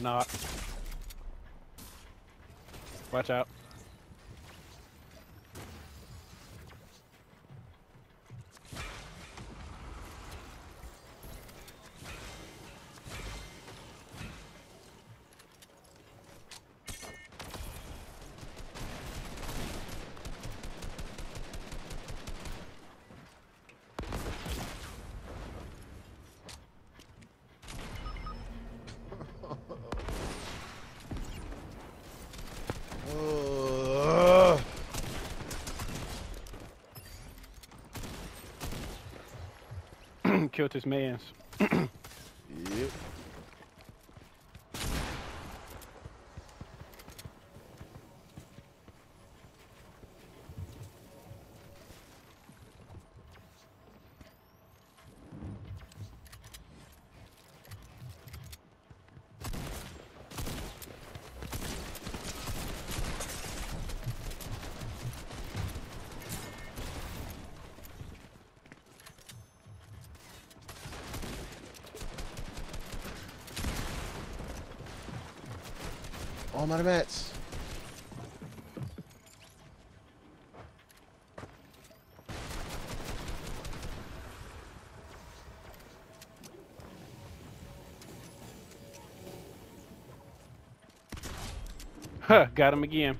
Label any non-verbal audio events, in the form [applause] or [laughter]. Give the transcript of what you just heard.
Not. Watch out. Killed his mans. [clears throat] Yep. Oh, my mats. Huh, got him again.